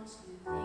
loves you.